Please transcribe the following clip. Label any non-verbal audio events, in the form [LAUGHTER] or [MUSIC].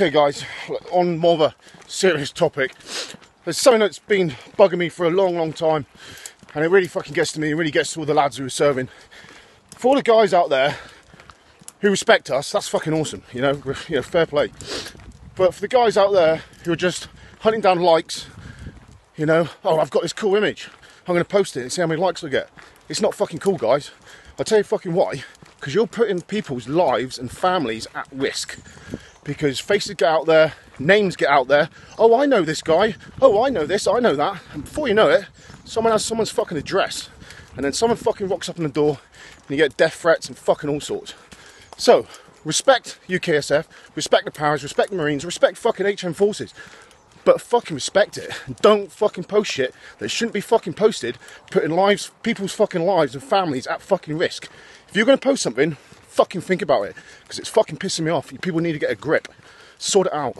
Okay, guys, on more of a serious topic, there's something that's been bugging me for a long, long time, and it really fucking gets to me, it really gets to all the lads who are serving. For all the guys out there who respect us, that's fucking awesome, you know, [LAUGHS] you know, fair play. But for the guys out there who are just hunting down likes, you know, oh, I've got this cool image, I'm going to post it and see how many likes I get. It's not fucking cool, guys. I'll tell you fucking why. Because you're putting people's lives and families at risk. Because faces get out there, names get out there. Oh, I know this guy. Oh, I know this. I know that. And before you know it, someone has someone's fucking address. And then someone fucking rocks up on the door and you get death threats and fucking all sorts. So, respect UKSF, respect the Paras, respect the Marines, respect fucking HM forces but fucking respect it. Don't fucking post shit that shouldn't be fucking posted, putting lives, people's fucking lives and families at fucking risk. If you're gonna post something, fucking think about it, because it's fucking pissing me off. People need to get a grip. Sort it out.